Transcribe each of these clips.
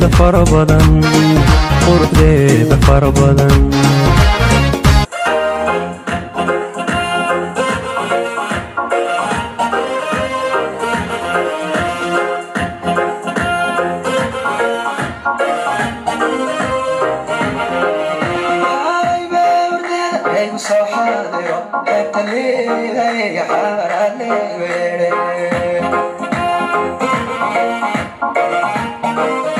quruxdeeda fara badan quruxdeeda fara badan xorniyayga mudan xaqdhow margabadha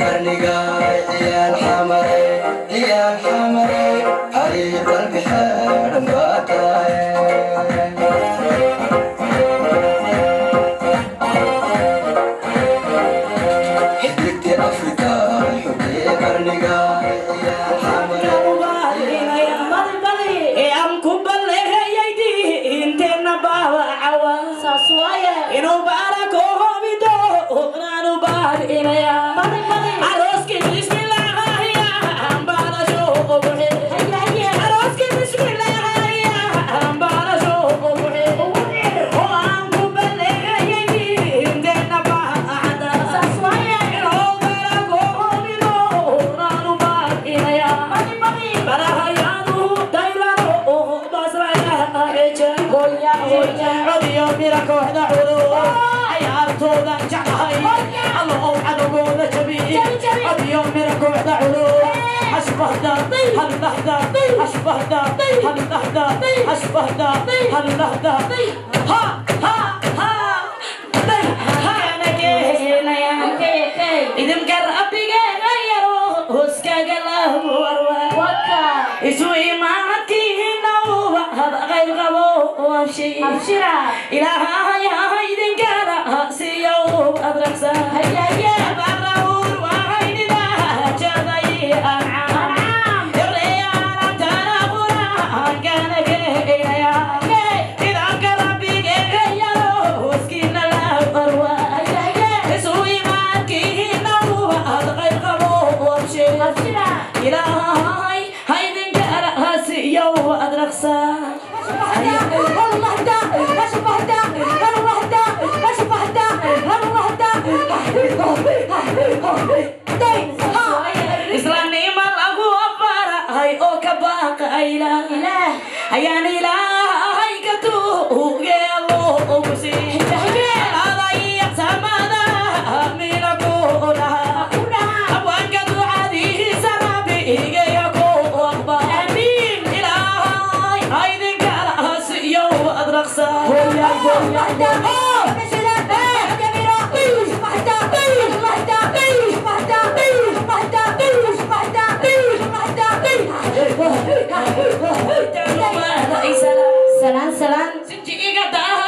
qarniga ciyaal xamare ciyaal xamare xariir qalbi xeeran baa tahay xidigti ashbahda haldahda ashbahda haldahda ashbahda haldahda ha ha ha idinka وابشري ابشرها الى ها هي ها هي دنكالا سيو ادركسها هيا إله إله. أيان إله هيكتو يلو وسيح Oh, yeah, yeah, yeah. salam salam. Sinci iga ah.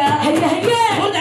هيا هيا خد